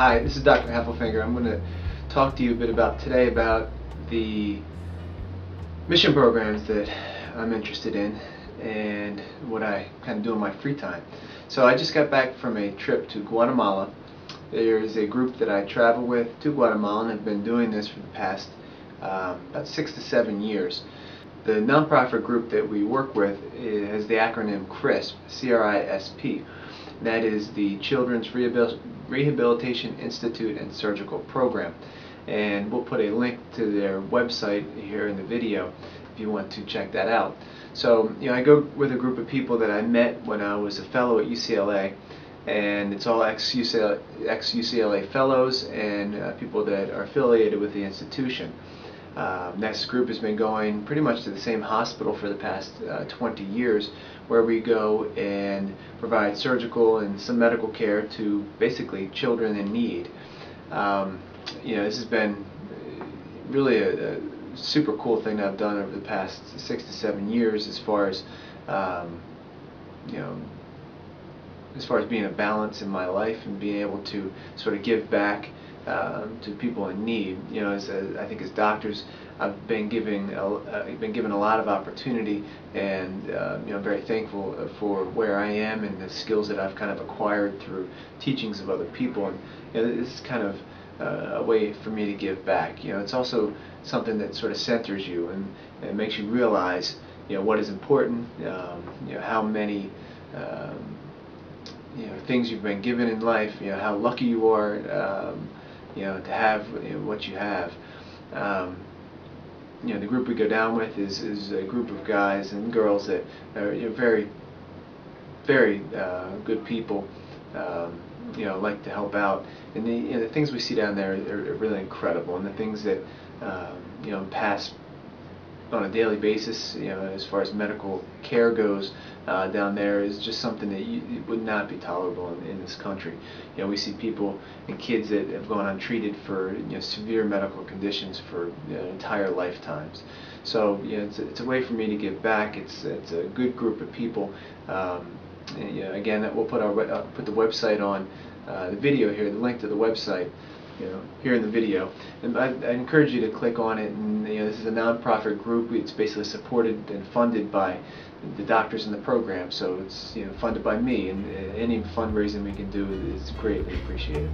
Hi, this is Dr. Heffelfinger. I'm going to talk to you a bit about today about the mission programs that I'm interested in and what I kind of do in my free time. So I just got back from a trip to Guatemala. There is a group that I travel with to Guatemala and have been doing this for the past um, about six to seven years. The nonprofit group that we work with has the acronym CRISP, C-R-I-S-P. That is the Children's Rehabil Rehabilitation Institute and Surgical Program. And we'll put a link to their website here in the video if you want to check that out. So, you know, I go with a group of people that I met when I was a fellow at UCLA and it's all ex-UCLA, ex-UCLA fellows and uh, people that are affiliated with the institution. Um, this group has been going pretty much to the same hospital for the past uh, 20 years where we go and provide surgical and some medical care to basically children in need. Um, you know, this has been really a, a, super cool thing that I've done over the past six to seven years as far as um, you know as far as being a balance in my life and being able to sort of give back um, to people in need. You know, as a, I think as doctors, I've been giving a, uh, been given a lot of opportunity, and uh, you know, I'm very thankful for where I am and the skills that I've kind of acquired through teachings of other people. And you know, this is kind of uh, a way for me to give back. You know, it's also something that sort of centers you and, and makes you realize, you know, what is important. Um, you know, how many um, you know things you've been given in life. You know, how lucky you are. Um, you know, to have what you have. Um, you know, the group we go down with is, is a group of guys and girls that are you know, very, very uh, good people. Um, you know, like to help out, and the, you know, the things we see down there are, are really incredible, and the things that um, you know pass on a daily basis, you know, as far as medical care goes uh, down there is just something that you, would not be tolerable in, in, this country. You know, we see people and kids that have gone untreated for you know, severe medical conditions for you know, entire lifetimes. So you know, it's, a, it's a way for me to give back. It's it's a good group of people. Um, you know, again, we'll put our uh, put the website on uh, the video here, the link to the website you know, here in the video. And I, I, encourage you to click on it. And you know, this is a nonprofit group. It's basically supported and funded by the doctors in the program. So it's you know funded by me, and uh, any fundraising we can do is greatly appreciated.